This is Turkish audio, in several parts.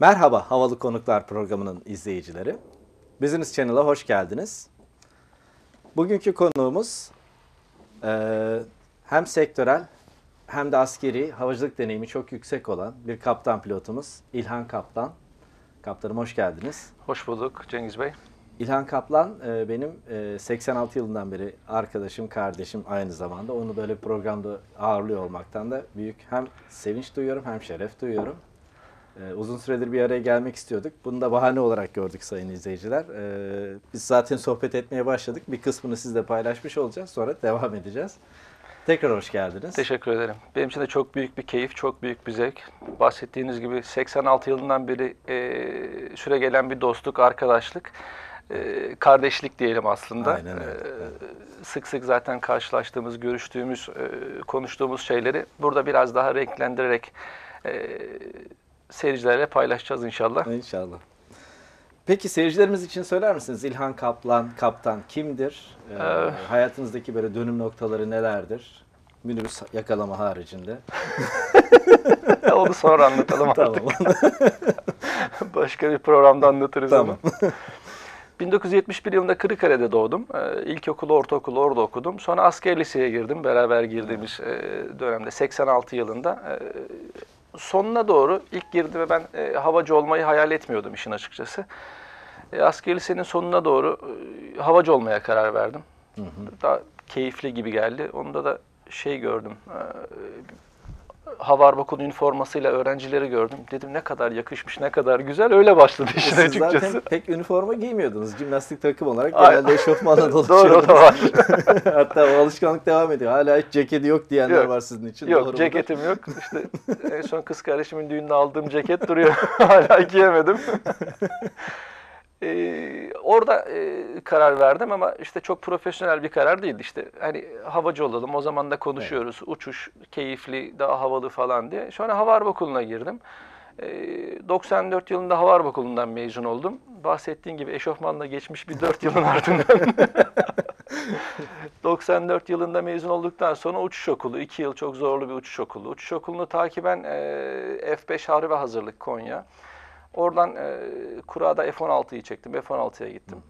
Merhaba Havalı Konuklar programının izleyicileri. Business Channel'a hoş geldiniz. Bugünkü konuğumuz eee, hem sektörel hem de askeri havacılık deneyimi çok yüksek olan bir kaptan pilotumuz İlhan Kaplan. Kaptanım hoş geldiniz. Hoş bulduk Cengiz Bey. İlhan Kaplan e, benim e, 86 yılından beri arkadaşım, kardeşim aynı zamanda. Onu böyle programda ağırlıyor olmaktan da büyük hem sevinç duyuyorum hem şeref duyuyorum. E, uzun süredir bir araya gelmek istiyorduk. Bunu da bahane olarak gördük sayın izleyiciler. E, biz zaten sohbet etmeye başladık. Bir kısmını sizle paylaşmış olacağız. Sonra devam edeceğiz. Tekrar hoş geldiniz. Teşekkür ederim. Benim için de çok büyük bir keyif, çok büyük bir zevk. Bahsettiğiniz gibi 86 yılından beri e, süre gelen bir dostluk, arkadaşlık, e, kardeşlik diyelim aslında. Aynen öyle, E, sık sık zaten karşılaştığımız, görüştüğümüz, e, konuştuğumuz şeyleri burada biraz daha renklendirerek e, seyircilerle paylaşacağız inşallah. İnşallah. Peki seyircilerimiz için söyler misiniz? İlhan Kaplan, kaptan kimdir? Ee, Ee, hayatınızdaki böyle dönüm noktaları nelerdir? Minibüs yakalama haricinde. Onu sonra anlatalım artık. tamam. Başka bir programda anlatırız Tamam. onu. 1971 yılında Kırıkkale'de doğdum. Ee, İlkokulu, ortaokulu orada okudum. Sonra asker liseye girdim. Beraber girdiğimiz e, dönemde 86 yılında. E, sonuna doğru ilk girdiğimde ben e, havacı olmayı hayal etmiyordum işin açıkçası. E, asker lisenin sonuna doğru e, havacı olmaya karar verdim. Daha keyifli gibi geldi. Onda da şey gördüm. E, Hava Arbakun üniformasıyla öğrencileri gördüm. Dedim ne kadar yakışmış, ne kadar güzel. Öyle başladı işin Siz açıkçası. zaten pek üniforma giymiyordunuz. Jimnastik takım olarak genelde eşofmanla Doğru o dolaşıyordunuz. da var. Hatta o alışkanlık devam ediyor. Hala hiç ceketi yok diyenler Yok. var sizin için. Yok Doğru mudur? ceketim yok. İşte en son kız kardeşimin düğününde aldığım ceket duruyor. Hala giyemedim. Ee, orada e, karar verdim ama işte çok profesyonel bir karar değildi işte. Hani havacı olalım o zaman da konuşuyoruz. Uçuş keyifli, daha havalı falan diye. Sonra hava harp okuluna girdim. Ee, 94 yılında hava harp okulundan mezun oldum. Bahsettiğin gibi eşofmanla geçmiş bir 4 yılın ardından 94 yılında mezun olduktan sonra uçuş okulu, 2 yıl çok zorlu bir uçuş okulu. Uçuş okulunu takiben e, F5 Harbi Hazırlık Konya. Oradan e, kurada F-16'yı çektim, F-16'ya gittim.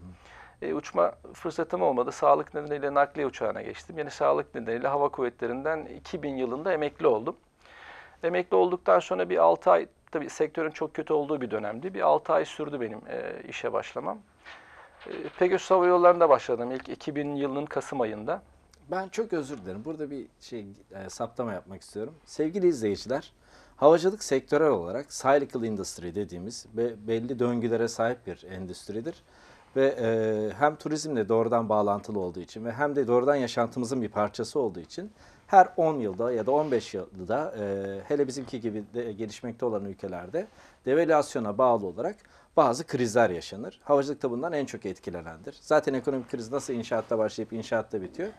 E, uçma fırsatım olmadı. Sağlık nedeniyle nakliye uçağına geçtim. Yani sağlık nedeniyle hava kuvvetlerinden 2000 yılında emekli oldum. Emekli olduktan sonra bir 6 ay, tabii sektörün çok kötü olduğu bir dönemdi. Bir 6 ay sürdü benim e, işe başlamam. E, Pegasus Hava Yolları'nda başladım ilk 2000 yılının Kasım ayında. Ben çok özür dilerim. Burada bir şey e, saptama yapmak istiyorum. Sevgili izleyiciler, havacılık sektörel olarak cycle industry dediğimiz ve belli döngülere sahip bir endüstridir. Ve e, hem turizmle doğrudan bağlantılı olduğu için ve hem de doğrudan yaşantımızın bir parçası olduğu için her 10 yılda ya da 15 yılda e, hele bizimki gibi de gelişmekte olan ülkelerde devalüasyona bağlı olarak bazı krizler yaşanır. Havacılık da bundan en çok etkilenendir. Zaten ekonomik kriz nasıl inşaatta başlayıp inşaatta bitiyor.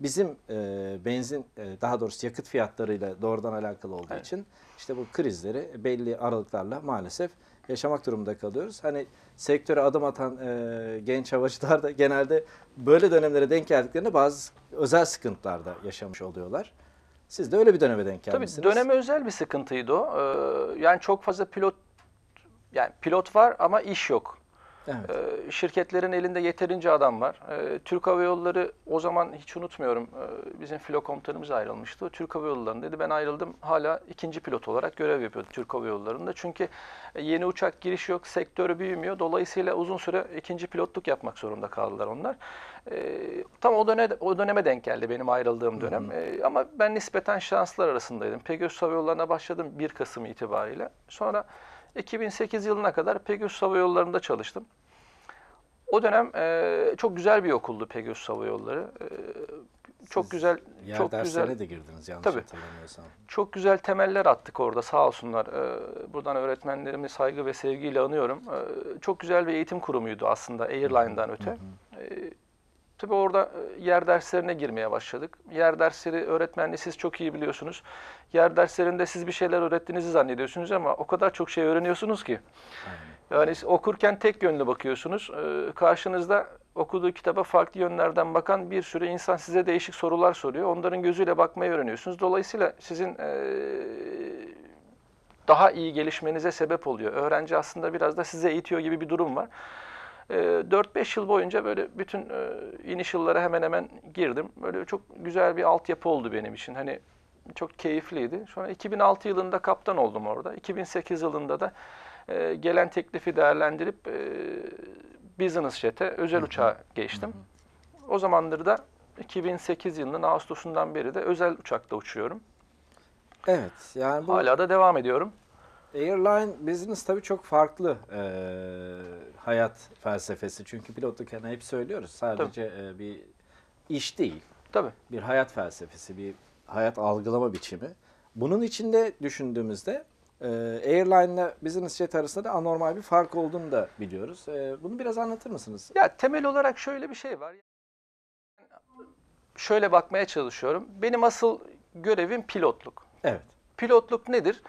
Bizim e, benzin e, daha doğrusu yakıt fiyatlarıyla doğrudan alakalı olduğu Evet. için işte bu krizleri belli aralıklarla maalesef yaşamak durumunda kalıyoruz. Hani sektöre adım atan e, genç havacılar da genelde böyle dönemlere denk geldiklerinde bazı özel sıkıntılarda yaşamış oluyorlar. Siz de öyle bir döneme denk Tabii gelmişsiniz. döneme özel bir sıkıntıydı o. Ee, yani çok fazla pilot yani pilot var ama iş yok. Evet. Ee, şirketlerin elinde yeterince adam var. Ee, Türk Hava Yolları o zaman hiç unutmuyorum e, bizim filo komutanımız ayrılmıştı. Türk Hava Yolları'nın dedi ben ayrıldım hala ikinci pilot olarak görev yapıyordu Türk Hava Yolları'nda. Çünkü e, yeni uçak girişi yok, sektörü büyümüyor. Dolayısıyla uzun süre ikinci pilotluk yapmak zorunda kaldılar onlar. Ee, tam o, döne, o döneme denk geldi benim ayrıldığım dönem. Ee, ama ben nispeten şanslar arasındaydım. Pegasus Hava Yolları'na başladım 1 Kasım itibariyle. Sonra 2008 yılına kadar Pegasus Hava Yolları'nda çalıştım. O dönem e, çok güzel bir okuldu Pegasus Hava Yolları. E, çok Siz güzel, Yer çok güzel, de girdiniz yanlış Tabii. hatırlamıyorsam. çok güzel temeller attık orada sağ olsunlar. E, buradan öğretmenlerimi saygı ve sevgiyle anıyorum. E, çok güzel bir eğitim kurumuydu aslında Airline'dan öte. E, tabii orada e, yer derslerine girmeye başladık. Yer dersleri öğretmenliği siz çok iyi biliyorsunuz. Yer derslerinde siz bir şeyler öğrettiğinizi zannediyorsunuz ama o kadar çok şey öğreniyorsunuz ki. Yani okurken tek yönlü bakıyorsunuz. Ee, karşınızda okuduğu kitaba farklı yönlerden bakan bir sürü insan size değişik sorular soruyor. Onların gözüyle bakmayı öğreniyorsunuz. Dolayısıyla sizin eee, daha iyi gelişmenize sebep oluyor. Öğrenci aslında biraz da size eğitiyor gibi bir durum var. E, 4-5 yıl boyunca böyle bütün e, iniş yıllara hemen hemen girdim. Böyle çok güzel bir altyapı oldu benim için. Hani çok keyifliydi. Sonra 2006 yılında kaptan oldum orada. 2008 yılında da e, gelen teklifi değerlendirip e, business jet'e özel uçağa geçtim. O zamandır da 2008 yılının Ağustos'undan beri de özel uçakta uçuyorum. Evet. Yani bu Hala da devam ediyorum. Airline business tabii çok farklı e, hayat felsefesi. Çünkü pilotluk hani hep söylüyoruz. Sadece e, bir iş değil. Tabii. bir hayat felsefesi, bir hayat algılama biçimi. Bunun içinde düşündüğümüzde e, airline ile business jet arasında da anormal bir fark olduğunu da biliyoruz. E, bunu biraz anlatır mısınız? Ya temel olarak şöyle bir şey var. Şöyle bakmaya çalışıyorum. Benim asıl görevim pilotluk. Evet. Pilotluk nedir?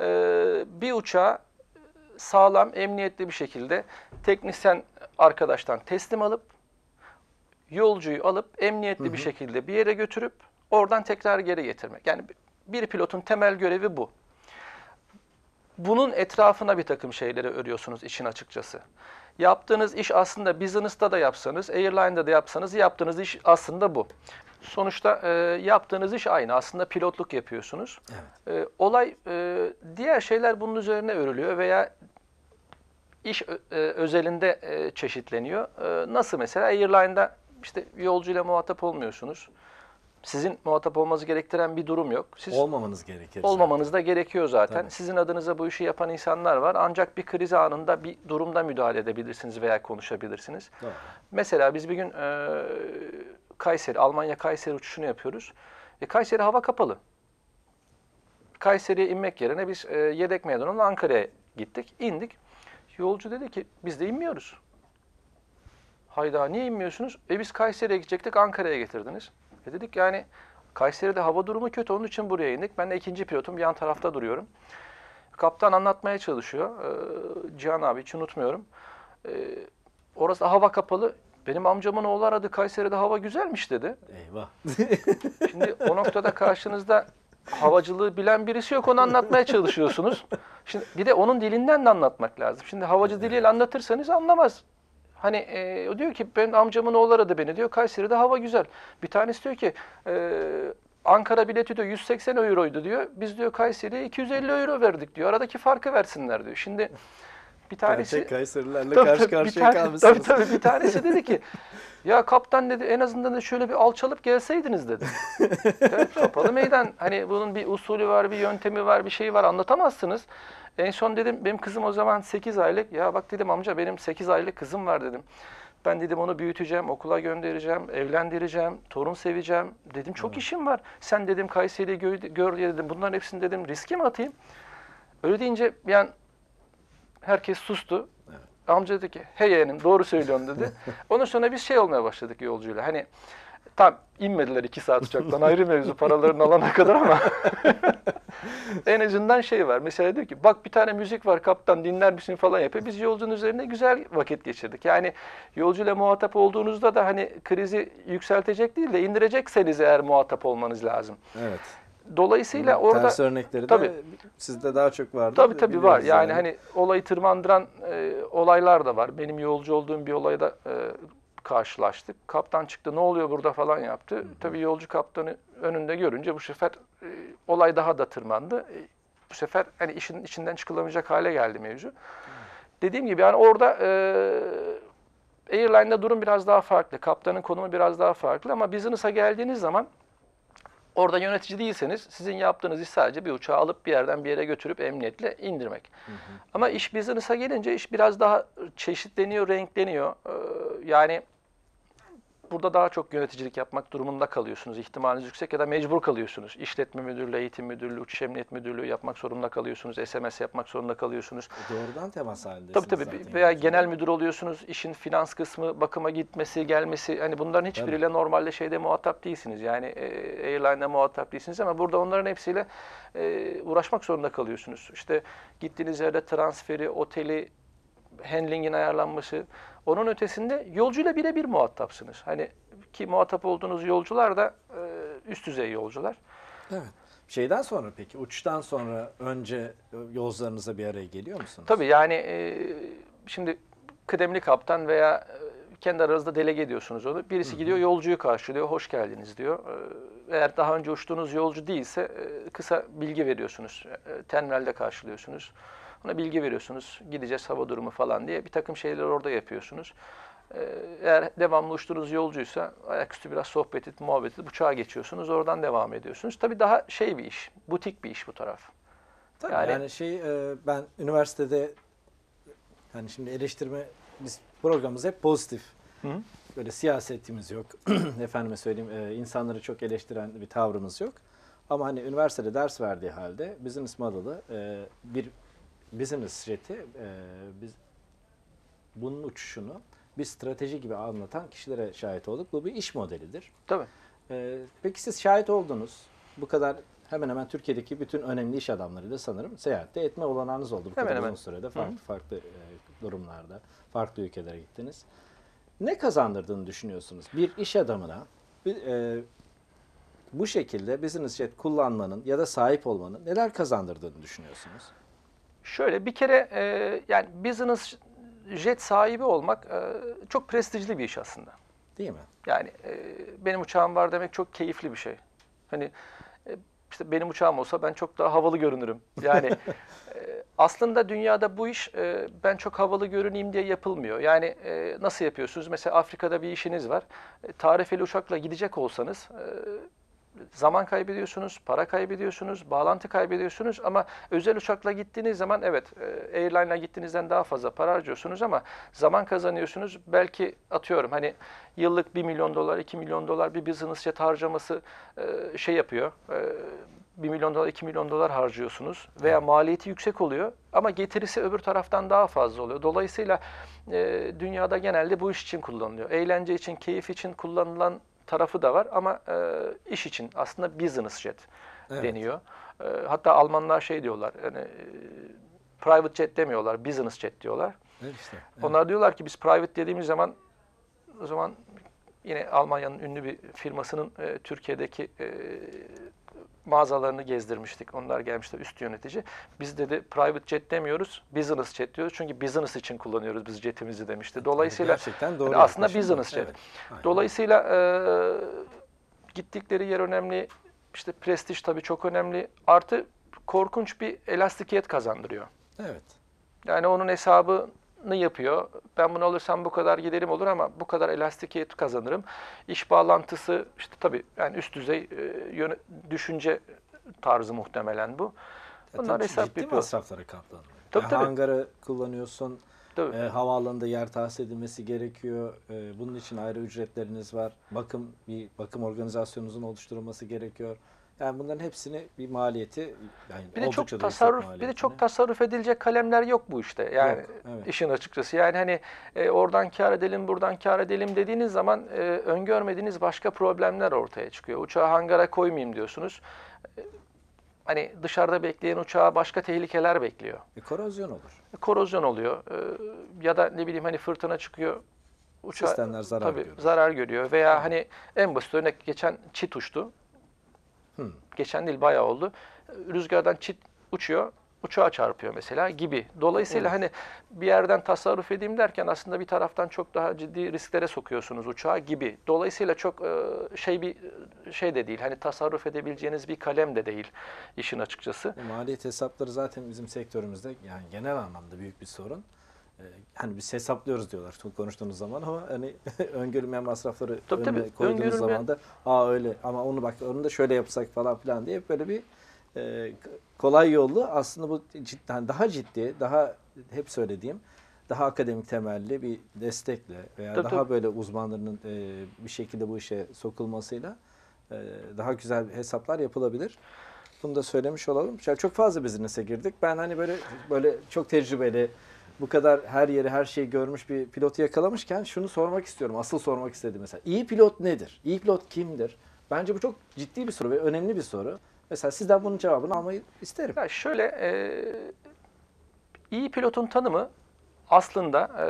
Ee, bir uçağı sağlam, emniyetli bir şekilde teknisyen arkadaştan teslim alıp yolcuyu alıp emniyetli bir şekilde bir yere götürüp oradan tekrar geri getirmek. Yani bir pilotun temel görevi bu. Bunun etrafına bir takım şeyleri örüyorsunuz işin açıkçası. Yaptığınız iş aslında business'ta da yapsanız, airline'da da yapsanız yaptığınız iş aslında bu. Sonuçta e, yaptığınız iş aynı. Aslında pilotluk yapıyorsunuz. E, olay e, diğer şeyler bunun üzerine örülüyor veya iş ö- e, özelinde e, çeşitleniyor. E, nasıl mesela airline'da işte yolcuyla muhatap olmuyorsunuz. Sizin muhatap olmanızı gerektiren bir durum yok. Siz Olmamanız gerekir. olmamanız da gerekiyor zaten. Tabii. Sizin adınıza bu işi yapan insanlar var. Ancak bir kriz anında bir durumda müdahale edebilirsiniz veya konuşabilirsiniz. Doğru. Mesela biz bir gün e, Kayseri, Almanya Kayseri uçuşunu yapıyoruz. E, Kayseri hava kapalı. Kayseri'ye inmek yerine biz e, yedek meydanından Ankara'ya gittik. indik. Yolcu dedi ki biz de inmiyoruz. Hayda niye inmiyorsunuz? E biz Kayseri'ye gidecektik Ankara'ya getirdiniz. E dedik yani Kayseri'de hava durumu kötü onun için buraya indik. Ben de ikinci pilotum yan tarafta duruyorum. Kaptan anlatmaya çalışıyor. Ee, Cihan abi hiç unutmuyorum. Ee, orası hava kapalı. Benim amcamın oğlu aradı Kayseri'de hava güzelmiş dedi. Eyvah. Şimdi o noktada karşınızda havacılığı bilen birisi yok onu anlatmaya çalışıyorsunuz. Şimdi bir de onun dilinden de anlatmak lazım. Şimdi havacı diliyle anlatırsanız anlamaz. Hani e, o diyor ki benim amcamın oğlu aradı beni diyor. Kayseri'de hava güzel. Bir tanesi diyor ki e, Ankara bileti diyor 180 euroydu diyor. Biz diyor Kayseri'ye 250 euro verdik diyor. Aradaki farkı versinler diyor. Şimdi bir tanesi Gerçek Kayserilerle Tabii, karşı karşıya tane- kalmışsınız. Tabii tabii bir tanesi dedi ki ya kaptan dedi en azından da şöyle bir alçalıp gelseydiniz dedi. evet, kapalı meydan. Hani bunun bir usulü var, bir yöntemi var, bir şey var anlatamazsınız. En son dedim benim kızım o zaman 8 aylık. Ya bak dedim amca benim 8 aylık kızım var dedim. Ben dedim onu büyüteceğim, okula göndereceğim, evlendireceğim, torun seveceğim. Dedim çok işim var. Sen dedim Kayseri'yi gör, gör diye dedim. Bunların hepsini dedim riske mi atayım? Öyle deyince yani herkes sustu. Amca dedi ki hey yeğenim doğru söylüyorsun dedi. Ondan sonra biz şey olmaya başladık yolcuyla. Hani tam inmediler iki saat uçaktan ayrı mevzu paralarını alana kadar ama en azından şey var. Mesela diyor ki bak bir tane müzik var kaptan dinler misin falan yapıyor. Biz yolcunun üzerinde güzel vakit geçirdik. Yani yolcuyla muhatap olduğunuzda da hani krizi yükseltecek değil de indirecekseniz eğer muhatap olmanız lazım. Evet. Dolayısıyla orada Ters örnekleri Tabii. de sizde daha çok vardı. Tabii tabii var. biliyoruz Yani, hani olayı tırmandıran e, olaylar da var. Benim yolcu olduğum bir olayda e, karşılaştık. Kaptan çıktı ne oluyor burada falan yaptı. Tabii yolcu kaptanı önünde görünce bu sefer e, olay daha da tırmandı. E, bu sefer hani işin içinden çıkılamayacak hale geldi mevzu. Dediğim gibi yani orada e, Airline'da durum biraz daha farklı. Kaptanın konumu biraz daha farklı ama business'a geldiğiniz zaman Orada yönetici değilseniz sizin yaptığınız iş sadece bir uçağı alıp bir yerden bir yere götürüp emniyetle indirmek. Ama iş business'a gelince iş biraz daha çeşitleniyor, renkleniyor. Ee, yani burada daha çok yöneticilik yapmak durumunda kalıyorsunuz. İhtimaliniz yüksek ya da mecbur kalıyorsunuz. İşletme müdürlüğü, eğitim müdürlüğü, uçuş emniyet müdürlüğü yapmak zorunda kalıyorsunuz. SMS yapmak zorunda kalıyorsunuz. Doğrudan temas halindesiniz Tabii tabii zaten veya genel müdür oluyorsunuz. işin finans kısmı, bakıma gitmesi, gelmesi hani bunların hiçbiriyle normalde şeyde muhatap değilsiniz. Yani e, airline'da muhatap değilsiniz ama burada onların hepsiyle e, uğraşmak zorunda kalıyorsunuz. İşte gittiğiniz yerde transferi, oteli, handlingin ayarlanması. Onun ötesinde yolcuyla birebir muhatapsınız. Hani ki muhatap olduğunuz yolcular da e, üst düzey yolcular. Evet. Şeyden sonra peki uçuştan sonra önce e, yolcularınızla bir araya geliyor musunuz? Tabii yani e, şimdi kıdemli kaptan veya e, kendi aranızda delege ediyorsunuz onu. Birisi gidiyor yolcuyu karşılıyor, hoş geldiniz diyor. E, Eğer daha önce uçtuğunuz yolcu değilse kısa bilgi veriyorsunuz. Terminalde karşılıyorsunuz. Ona bilgi veriyorsunuz. Gideceğiz hava durumu falan diye bir takım şeyler orada yapıyorsunuz. E, Eğer devamlı uçtuğunuz yolcuysa ayaküstü biraz sohbet edip muhabbet edip uçağa geçiyorsunuz. Oradan devam ediyorsunuz. Tabii daha şey bir iş, butik bir iş bu taraf. Tabii yani, Yani- şey e, ben üniversitede hani şimdi eleştirme biz programımız hep pozitif. Hı hı. Böyle siyasetimiz yok. Efendime söyleyeyim e, insanları çok eleştiren bir tavrımız yok. Ama hani üniversitede ders verdiği halde business model'ı e, bir business jeti e, biz bunun uçuşunu bir strateji gibi anlatan kişilere şahit olduk. Bu bir iş modelidir. Tabii. Ee, peki siz şahit oldunuz. Bu kadar hemen hemen Türkiye'deki bütün önemli iş adamlarıyla sanırım seyahatte etme olanağınız oldu. Bu Hemen kadar hemen. uzun sürede farklı farklı e, durumlarda, farklı ülkelere gittiniz. Ne kazandırdığını düşünüyorsunuz? Bir iş adamına bir, e, bu şekilde business jet kullanmanın ya da sahip olmanın neler kazandırdığını düşünüyorsunuz? Şöyle bir kere e, yani business jet sahibi olmak e, çok prestijli bir iş aslında. Değil mi? Yani e, benim uçağım var demek çok keyifli bir şey. Hani e, işte benim uçağım olsa ben çok daha havalı görünürüm. Yani e, aslında dünyada bu iş e, ben çok havalı görüneyim diye yapılmıyor. Yani e, nasıl yapıyorsunuz? Mesela Afrika'da bir işiniz var. E, tarifeli uçakla gidecek olsanız e, zaman kaybediyorsunuz, para kaybediyorsunuz, bağlantı kaybediyorsunuz ama özel uçakla gittiğiniz zaman evet e, airline'la gittiğinizden daha fazla para harcıyorsunuz ama zaman kazanıyorsunuz. Belki atıyorum hani yıllık 1 milyon dolar, 2 milyon dolar bir business jet harcaması e, şey yapıyor. E, 1 milyon dolar, 2 milyon dolar harcıyorsunuz veya maliyeti yüksek oluyor ama getirisi öbür taraftan daha fazla oluyor. Dolayısıyla e, dünyada genelde bu iş için kullanılıyor. Eğlence için, keyif için kullanılan tarafı da var ama e, iş için aslında business jet Evet. deniyor. E, hatta Almanlar şey diyorlar, yani e, private jet demiyorlar, business jet diyorlar. Evet işte. evet. Onlar diyorlar ki biz private dediğimiz zaman o zaman yine Almanya'nın ünlü bir firmasının e, Türkiye'deki e, mağazalarını gezdirmiştik. Onlar gelmişler üst yönetici. Biz dedi private jet demiyoruz, business jet diyoruz. Çünkü business için kullanıyoruz biz jetimizi demişti. Dolayısıyla Gerçekten doğru yani aslında business jet. Evet, aynen. Dolayısıyla e, gittikleri yer önemli. İşte prestij tabii çok önemli. Artı korkunç bir elastikiyet kazandırıyor. Evet. Yani onun hesabını yapıyor. Ben bunu alırsam bu kadar giderim olur ama bu kadar elastikiyet kazanırım. İş bağlantısı işte tabii yani üst düzey e, düşünce tarzı muhtemelen bu. Ya Bunlar tabii hesap ciddi yapıyor. masraflara katlanıyor. Tabii, Ya tabii. Hangarı kullanıyorsun, Tabii. e, havaalanında yer tahsis edilmesi gerekiyor. E, bunun için ayrı ücretleriniz var. Bakım bir bakım organizasyonunuzun oluşturulması gerekiyor. Yani bunların hepsini bir maliyeti yani Bir de çok tasarruf, bir de çok tasarruf edilecek kalemler yok bu işte. Yani Yok, evet. işin açıkçası. Yani hani e, oradan kar edelim, buradan kar edelim dediğiniz zaman e, öngörmediğiniz başka problemler ortaya çıkıyor. Uçağı hangara koymayayım diyorsunuz. E, hani dışarıda bekleyen uçağa başka tehlikeler bekliyor. E, korozyon olur. Korozyon oluyor. E, ya da ne bileyim hani fırtına çıkıyor. Uçağı, Sistemler zarar tabii, görür. zarar görüyor. Veya hani en basit örnek geçen çit uçtu. Hı. Geçen değil bayağı oldu. Rüzgardan çit uçuyor, uçağa çarpıyor mesela gibi. Dolayısıyla hani bir yerden tasarruf edeyim derken aslında bir taraftan çok daha ciddi risklere sokuyorsunuz uçağı gibi. Dolayısıyla çok e, şey bir şey de değil. Hani tasarruf edebileceğiniz bir kalem de değil işin açıkçası. E, maliyet hesapları zaten bizim sektörümüzde yani genel anlamda büyük bir sorun. E, hani biz hesaplıyoruz diyorlar konuştuğunuz zaman ama hani öngörülmeyen masrafları Tabii, tabii. koyduğunuz Öngörülmeyen- zaman da aa öyle ama onu bak onu da şöyle yapsak falan filan diye böyle bir e, kolay yollu aslında bu cidden daha ciddi daha hep söylediğim daha akademik temelli bir destekle veya Tabii, daha tabii. böyle uzmanlarının e, bir şekilde bu işe sokulmasıyla e, daha güzel hesaplar yapılabilir. Bunu da söylemiş olalım. Çok fazla business'e girdik. Ben hani böyle böyle çok tecrübeli, bu kadar her yeri her şeyi görmüş bir pilotu yakalamışken şunu sormak istiyorum. Asıl sormak istedim mesela. İyi pilot nedir? İyi pilot kimdir? Bence bu çok ciddi bir soru ve önemli bir soru. Mesela sizden bunun cevabını almayı isterim. Ya şöyle e, iyi pilotun tanımı aslında e,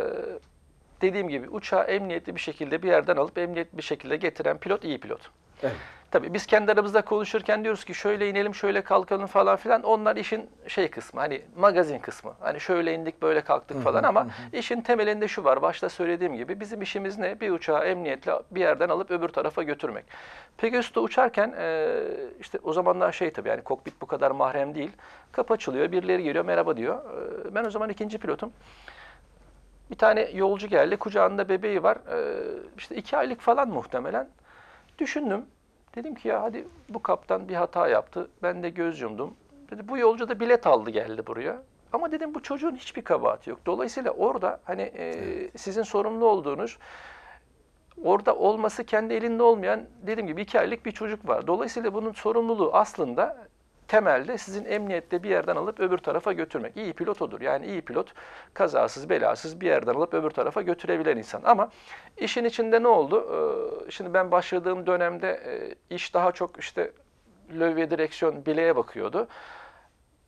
dediğim gibi uçağı emniyetli bir şekilde bir yerden alıp emniyetli bir şekilde getiren pilot iyi pilot. Evet. Tabii biz kendi aramızda konuşurken diyoruz ki şöyle inelim, şöyle kalkalım falan filan. Onlar işin şey kısmı, hani magazin kısmı. Hani şöyle indik, böyle kalktık falan ama işin temelinde şu var. Başta söylediğim gibi bizim işimiz ne? Bir uçağı emniyetle bir yerden alıp öbür tarafa götürmek. Pegasus'ta uçarken e, işte o zamanlar şey tabii yani kokpit bu kadar mahrem değil. Kapı açılıyor, birileri geliyor, merhaba diyor. E, Ben o zaman ikinci pilotum. Bir tane yolcu geldi, kucağında bebeği var. E, işte iki aylık falan muhtemelen. Düşündüm. Dedim ki ya hadi bu kaptan bir hata yaptı. Ben de göz yumdum. Dedi bu yolcu da bilet aldı geldi buraya. Ama dedim bu çocuğun hiçbir kabahati yok. Dolayısıyla orada hani e, sizin sorumlu olduğunuz orada olması kendi elinde olmayan dediğim gibi iki aylık bir çocuk var. Dolayısıyla bunun sorumluluğu aslında temelde sizin emniyette bir yerden alıp öbür tarafa götürmek. İyi pilot odur. Yani iyi pilot kazasız belasız bir yerden alıp öbür tarafa götürebilen insan. Ama işin içinde ne oldu? Ee, Şimdi ben başladığım dönemde e, iş daha çok işte lövye direksiyon bileğe bakıyordu.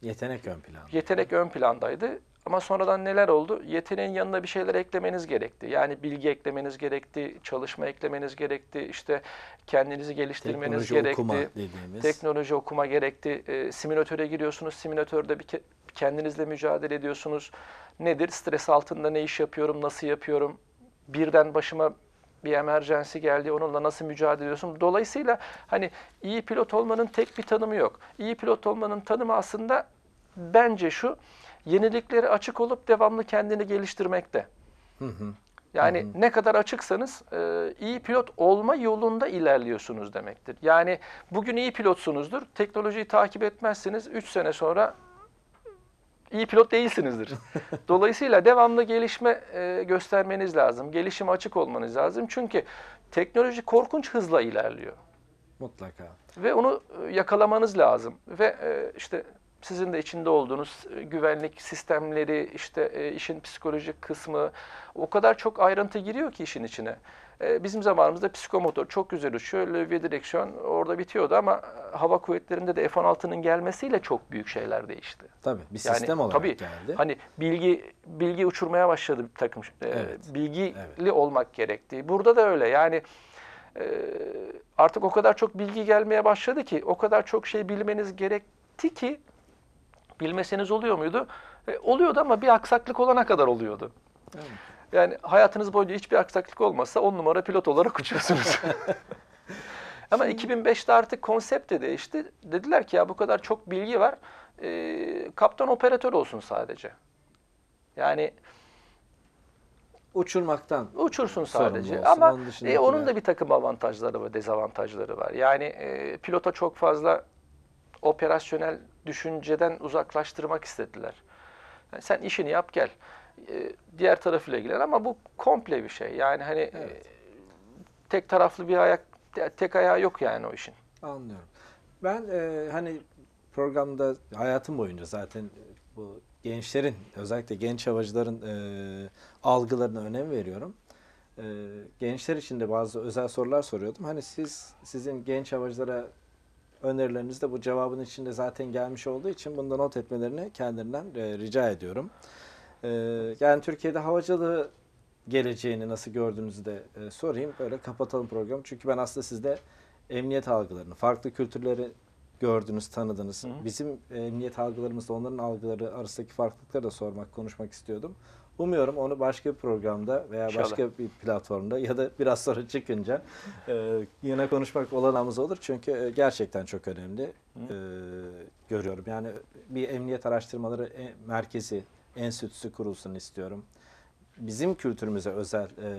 Yetenek ön planda. Yetenek ön plandaydı. Ama sonradan neler oldu? Yeteneğin yanına bir şeyler eklemeniz gerekti. Yani bilgi eklemeniz gerekti, çalışma eklemeniz gerekti, işte kendinizi geliştirmeniz Teknoloji gerekti. okuma dediğimiz. Teknoloji okuma gerekti. E, simülatöre giriyorsunuz. Simülatörde bir ke- kendinizle mücadele ediyorsunuz. Nedir? Stres altında ne iş yapıyorum, nasıl yapıyorum? Birden başıma bir emergency geldi. Onunla nasıl mücadele ediyorsun? Dolayısıyla hani iyi pilot olmanın tek bir tanımı yok. İyi pilot olmanın tanımı aslında bence şu. Yeniliklere açık olup devamlı kendini geliştirmekte. Hı hı. Yani ne kadar açıksanız e, iyi pilot olma yolunda ilerliyorsunuz demektir. Yani bugün iyi pilotsunuzdur, teknolojiyi takip etmezsiniz, 3 sene sonra iyi pilot değilsinizdir. Dolayısıyla devamlı gelişme e, göstermeniz lazım, gelişime açık olmanız lazım. Çünkü teknoloji korkunç hızla ilerliyor Mutlaka. ve onu e, yakalamanız lazım. Ve e, işte sizin de içinde olduğunuz e, güvenlik sistemleri, işte e, işin psikolojik kısmı o kadar çok ayrıntı giriyor ki işin içine. E, Bizim zamanımızda psikomotor çok güzel uçuyor, lövye direksiyon orada bitiyordu ama hava kuvvetlerinde de F-16'nın gelmesiyle çok büyük şeyler değişti. Tabii bir Yani sistem olarak tabii, geldi. Hani bilgi bilgi uçurmaya başladı bir takım. Evet, Bilgili evet. olmak gerektiği. Burada da öyle. Yani artık o kadar çok bilgi gelmeye başladı ki, o kadar çok şey bilmeniz gerekti ki bilmeseniz oluyor muydu? E, oluyordu ama bir aksaklık olana kadar oluyordu. Evet. Yani hayatınız boyunca hiçbir aksaklık olmazsa on numara pilot olarak uçuyorsunuz. Ama 2005'te artık konsept de değişti. Dediler ki ya bu kadar çok bilgi var. e, kaptan operatör olsun sadece. Yani Uçurmaktan uçursun sadece. olsun. Ama Onun e, onun da bir takım avantajları ve dezavantajları var. Yani e, pilota çok fazla operasyonel düşünceden uzaklaştırmak istediler. Yani sen işini yap gel. E, diğer tarafıyla ilgilen ama bu komple bir şey. Yani hani e, Evet. tek taraflı bir ayak tek ayağı yok yani o işin. Anlıyorum. Ben e, hani programda hayatım boyunca zaten bu gençlerin özellikle genç havacıların e, algılarına önem veriyorum. E, gençler için de bazı özel sorular soruyordum. Hani siz sizin genç havacılara önerileriniz de bu cevabın içinde zaten gelmiş olduğu için bunu da not etmelerini kendilerinden e, rica ediyorum. E, yani Türkiye'de havacılığı geleceğini nasıl gördüğünüzü de e, sorayım. Böyle kapatalım programı. Çünkü ben aslında sizde emniyet algılarını, farklı kültürleri gördünüz, tanıdınız. Hı. Bizim emniyet algılarımızla onların algıları arasındaki farklılıkları da sormak, konuşmak istiyordum. Umuyorum onu başka bir programda veya İnşallah. başka bir platformda ya da biraz sonra çıkınca e, yine konuşmak olanağımız olur. Çünkü e, gerçekten çok önemli e, görüyorum. Yani bir emniyet araştırmaları e, merkezi, enstitüsü kurulsun istiyorum bizim kültürümüze özel e,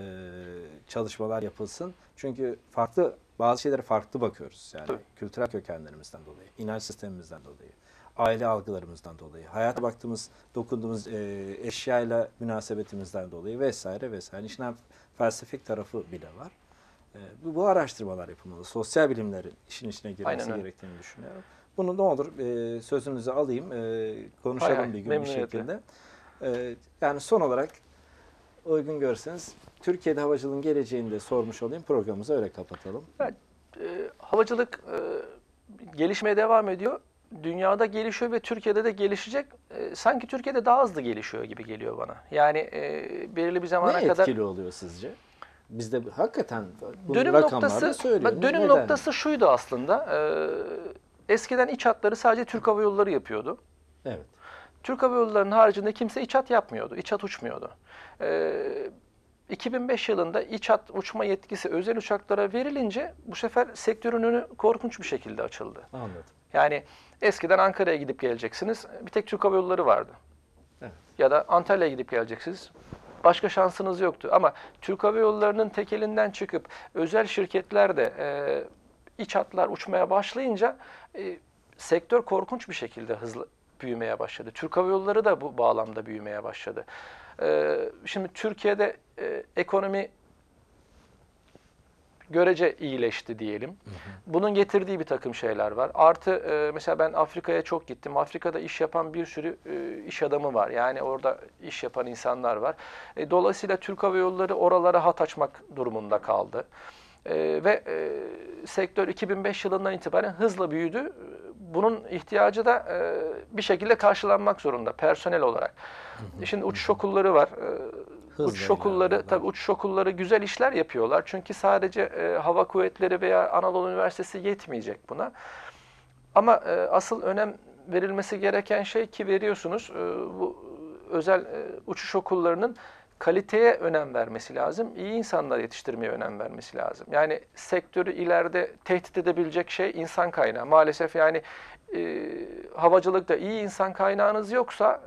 çalışmalar yapılsın. Çünkü farklı bazı şeylere farklı bakıyoruz. Yani Tabii. kültürel kökenlerimizden dolayı, inanç sistemimizden dolayı, aile algılarımızdan dolayı, hayata baktığımız, dokunduğumuz e, eşyayla münasebetimizden dolayı vesaire vesaire. İşin hem felsefik tarafı bile var. E, bu, bu araştırmalar yapılmalı. Sosyal bilimlerin işin içine girmesi Aynen öyle. gerektiğini düşünüyorum. Bunu ne olur e, sözünüzü alayım, e, konuşalım Hay hay, bir gün bir memnuniyetle. şekilde. E, yani son olarak uygun görürseniz Türkiye'de havacılığın geleceğini de sormuş olayım. Programımızı öyle kapatalım. E, havacılık e, gelişmeye devam ediyor. Dünyada gelişiyor ve Türkiye'de de gelişecek. E, sanki Türkiye'de daha hızlı gelişiyor gibi geliyor bana. Yani e, belirli bir zamana ne kadar etkili oluyor sizce? Bizde hakikaten bunu dönüm noktası söylüyor. dönüm Neden? noktası şuydu aslında. Ee, eskiden iç hatları sadece Türk Hava Yolları yapıyordu. Evet. Türk Hava Yolları'nın haricinde kimse iç hat yapmıyordu. İç hat uçmuyordu. Ee, 2005 yılında iç hat uçma yetkisi özel uçaklara verilince bu sefer sektörün önü korkunç bir şekilde açıldı. Anladım. Yani eskiden Ankara'ya gidip geleceksiniz. Bir tek Türk Hava Yolları vardı. Evet. Ya da Antalya'ya gidip geleceksiniz. Başka şansınız yoktu. Ama Türk Hava Yolları'nın tekelinden çıkıp özel şirketler de e, iç hatlar uçmaya başlayınca e, sektör korkunç bir şekilde hızlı büyümeye başladı. Türk Hava Yolları da bu bağlamda büyümeye başladı. E, şimdi Türkiye'de e, ekonomi görece iyileşti diyelim. Bunun getirdiği bir takım şeyler var. Artı e, mesela ben Afrika'ya çok gittim. Afrika'da iş yapan bir sürü e, iş adamı var. Yani orada iş yapan insanlar var. E, dolayısıyla Türk Hava Yolları oralara hat açmak durumunda kaldı. E, ve e, sektör 2005 yılından itibaren hızla büyüdü. Bunun ihtiyacı da e, bir şekilde karşılanmak zorunda personel olarak. Şimdi uçuş okulları var. E, uçuş okulları tabii uçuş okulları güzel işler yapıyorlar. Çünkü sadece e, hava kuvvetleri veya Anadolu Üniversitesi yetmeyecek buna. Ama e, asıl önem verilmesi gereken şey ki veriyorsunuz e, bu özel e, uçuş okullarının kaliteye önem vermesi lazım. İyi insanlar yetiştirmeye önem vermesi lazım. Yani sektörü ileride tehdit edebilecek şey insan kaynağı. Maalesef yani e, havacılıkta iyi insan kaynağınız yoksa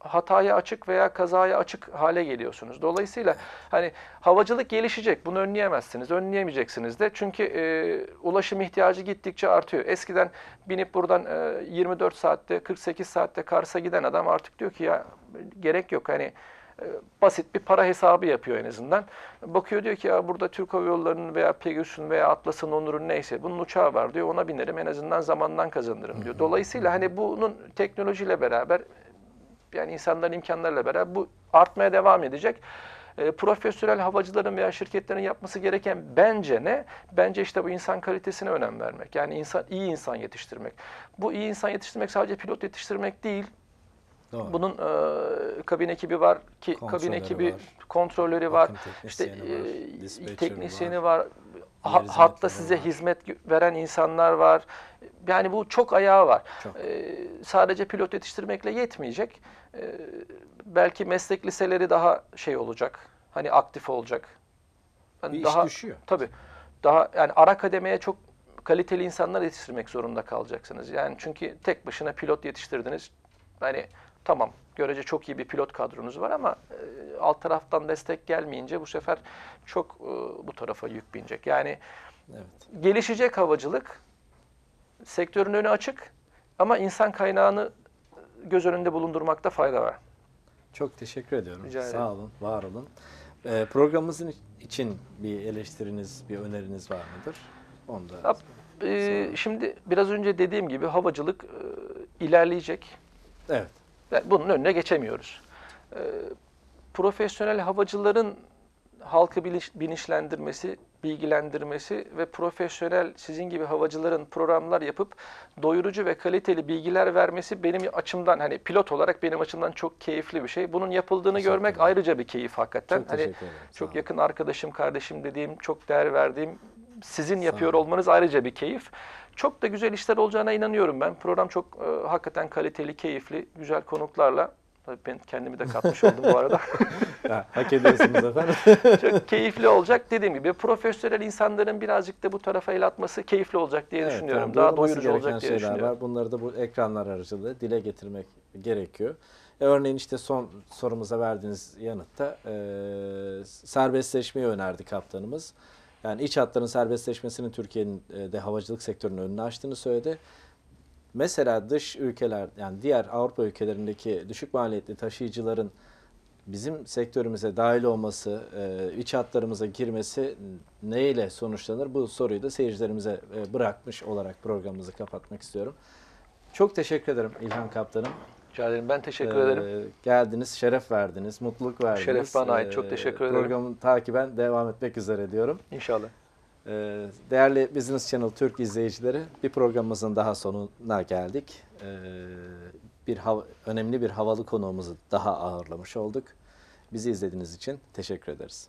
hataya açık veya kazaya açık hale geliyorsunuz. Dolayısıyla hani havacılık gelişecek. Bunu önleyemezsiniz. Önleyemeyeceksiniz de. Çünkü e, ulaşım ihtiyacı gittikçe artıyor. Eskiden binip buradan e, 24 saatte, 48 saatte Kars'a giden adam artık diyor ki ya gerek yok. Hani basit bir para hesabı yapıyor en azından. Bakıyor diyor ki ya burada Türk Hava Yolları'nın veya Pegasus'un veya Atlas'ın Onur'un neyse bunun uçağı var diyor. Ona binerim en azından zamandan kazanırım diyor. Dolayısıyla hani bunun teknolojiyle beraber yani insanların imkanlarıyla beraber bu artmaya devam edecek. E, profesyonel havacıların veya şirketlerin yapması gereken bence ne? Bence işte bu insan kalitesine önem vermek. Yani insan iyi insan yetiştirmek. Bu iyi insan yetiştirmek sadece pilot yetiştirmek değil. Doğru. Bunun e, kabin ekibi var ki kabin ekibi var. kontrolörü var. İşte e, teknisyeni var. var. Ha- hatta size var. hizmet veren insanlar var. Yani bu çok ayağı var. Çok. Ee, sadece pilot yetiştirmekle yetmeyecek. Ee, belki meslek liseleri daha şey olacak. Hani aktif olacak. Hani Bir iş daha düşüyor. tabii. Daha yani ara kademeye çok kaliteli insanlar yetiştirmek zorunda kalacaksınız. Yani çünkü tek başına pilot yetiştirdiniz. Hani tamam görece çok iyi bir pilot kadronuz var ama e, alt taraftan destek gelmeyince bu sefer çok e, bu tarafa yük binecek. Yani Evet. gelişecek havacılık, sektörün önü açık ama insan kaynağını göz önünde bulundurmakta fayda var. Çok teşekkür ediyorum. Rica ederim. Sağ olun, var olun. Ee, programımızın için bir eleştiriniz, bir öneriniz var mıdır? Onu da Ya, e, şimdi biraz önce dediğim gibi havacılık e, ilerleyecek. Evet. Bunun önüne geçemiyoruz. E, profesyonel havacıların halkı bilinçlendirmesi, bilgilendirmesi ve profesyonel sizin gibi havacıların programlar yapıp doyurucu ve kaliteli bilgiler vermesi benim açımdan hani pilot olarak benim açımdan çok keyifli bir şey. Bunun yapıldığını Teşekkür görmek ederim. ayrıca bir keyif hakikaten. Çok hani. Sağ çok yakın arkadaşım, kardeşim dediğim, çok değer verdiğim sizin yapıyor olun. olmanız ayrıca bir keyif. Çok da güzel işler olacağına inanıyorum ben. Program çok e, hakikaten kaliteli, keyifli, güzel konuklarla. Tabii ben kendimi de katmış oldum bu arada. Ha, hak ediyorsunuz efendim. çok keyifli olacak. Dediğim gibi profesyonel insanların birazcık da bu tarafa el atması keyifli olacak diye Evet, düşünüyorum. yani Daha doyurucu olacak diye şeyler düşünüyorum. var. Bunları da bu ekranlar aracılığıyla dile getirmek gerekiyor. E, örneğin işte son sorumuza verdiğiniz yanıtta e, serbestleşmeyi önerdi kaptanımız. Yani iç hatların serbestleşmesinin Türkiye'nin e, de havacılık sektörünün önünü açtığını söyledi. Mesela dış ülkeler yani diğer Avrupa ülkelerindeki düşük maliyetli taşıyıcıların bizim sektörümüze dahil olması, e, iç hatlarımıza girmesi neyle sonuçlanır? Bu soruyu da seyircilerimize e, bırakmış olarak programımızı kapatmak istiyorum. Çok teşekkür ederim İlhan Kaptanım. Rica ederim. Ben teşekkür Ee, ederim. Geldiniz, şeref verdiniz, mutluluk verdiniz. Şeref bana ait, çok teşekkür ederim. Programı takiben devam etmek üzere diyorum. İnşallah. Ee, Değerli Business Channel Türk izleyicileri, bir programımızın daha sonuna geldik. Ee, Bir hav- önemli bir havalı konuğumuzu daha ağırlamış olduk. Bizi izlediğiniz için teşekkür ederiz.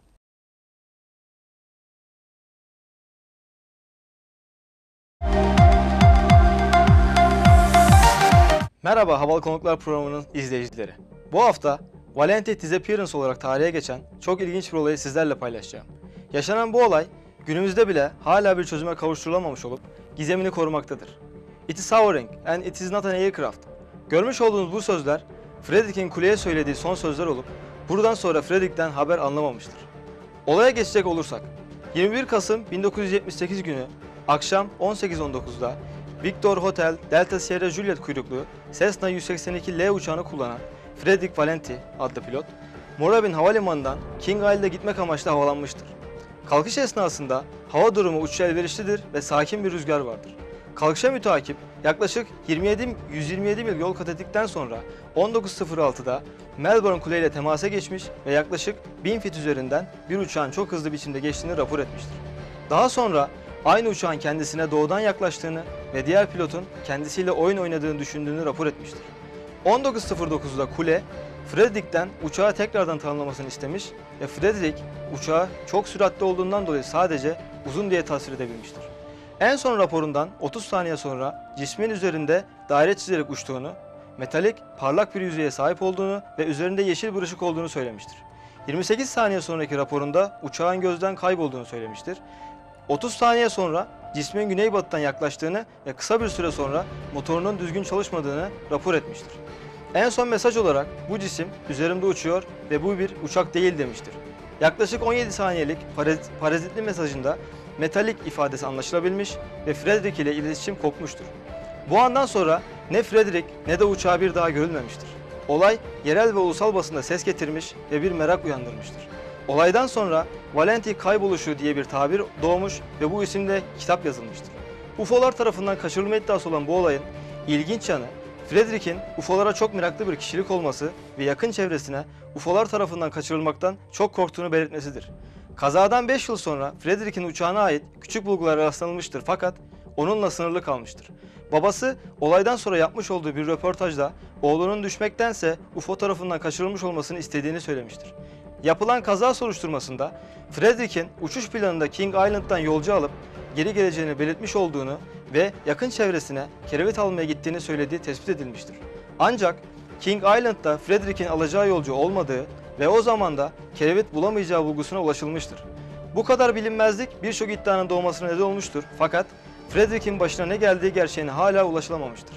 Merhaba Havalı Konuklar programının izleyicileri. Bu hafta Valente Disappearance olarak tarihe geçen çok ilginç bir olayı sizlerle paylaşacağım. Yaşanan bu olay günümüzde bile hala bir çözüme kavuşturulamamış olup gizemini korumaktadır. It is hovering and it is not an aircraft. Görmüş olduğunuz bu sözler Frederick'in kuleye söylediği son sözler olup buradan sonra Frederick'ten haber anlamamıştır. Olaya geçecek olursak 21 Kasım 1978 günü akşam 18.19'da Victor Hotel Delta Sierra Juliet kuyruklu Cessna 182L uçağını kullanan Frederick Valenti adlı pilot, Morabin Havalimanı'ndan King Island'a gitmek amaçlı havalanmıştır. Kalkış esnasında hava durumu uçuşa elverişlidir ve sakin bir rüzgar vardır. Kalkışa müteakip yaklaşık 27 127 mil yol kat ettikten sonra 19.06'da Melbourne Kule ile temasa geçmiş ve yaklaşık 1000 fit üzerinden bir uçağın çok hızlı biçimde geçtiğini rapor etmiştir. Daha sonra aynı uçağın kendisine doğudan yaklaştığını ve diğer pilotun kendisiyle oyun oynadığını düşündüğünü rapor etmiştir. 19.09'da kule Frederick'ten uçağı tekrardan tanımlamasını istemiş ve Frederick uçağı çok süratli olduğundan dolayı sadece uzun diye tasvir edebilmiştir. En son raporundan 30 saniye sonra cismin üzerinde daire çizerek uçtuğunu, metalik parlak bir yüzeye sahip olduğunu ve üzerinde yeşil bir olduğunu söylemiştir. 28 saniye sonraki raporunda uçağın gözden kaybolduğunu söylemiştir. 30 saniye sonra cismin güneybatıdan yaklaştığını ve kısa bir süre sonra motorunun düzgün çalışmadığını rapor etmiştir. En son mesaj olarak bu cisim üzerimde uçuyor ve bu bir uçak değil demiştir. Yaklaşık 17 saniyelik paraz- parazitli mesajında metalik ifadesi anlaşılabilmiş ve Frederick ile iletişim kopmuştur. Bu andan sonra ne Frederick ne de uçağı bir daha görülmemiştir. Olay yerel ve ulusal basında ses getirmiş ve bir merak uyandırmıştır. Olaydan sonra Valenti kayboluşu diye bir tabir doğmuş ve bu isimle kitap yazılmıştır. UFO'lar tarafından kaçırılma iddiası olan bu olayın ilginç yanı Frederick'in UFO'lara çok meraklı bir kişilik olması ve yakın çevresine UFO'lar tarafından kaçırılmaktan çok korktuğunu belirtmesidir. Kazadan 5 yıl sonra Frederick'in uçağına ait küçük bulgular rastlanılmıştır fakat onunla sınırlı kalmıştır. Babası olaydan sonra yapmış olduğu bir röportajda oğlunun düşmektense UFO tarafından kaçırılmış olmasını istediğini söylemiştir. Yapılan kaza soruşturmasında Frederick'in uçuş planında King Island'dan yolcu alıp geri geleceğini belirtmiş olduğunu ve yakın çevresine kerevit almaya gittiğini söylediği tespit edilmiştir. Ancak King Island'da Frederick'in alacağı yolcu olmadığı ve o zaman da kerevit bulamayacağı bulgusuna ulaşılmıştır. Bu kadar bilinmezlik birçok iddianın doğmasına neden olmuştur fakat Frederick'in başına ne geldiği gerçeğine hala ulaşılamamıştır.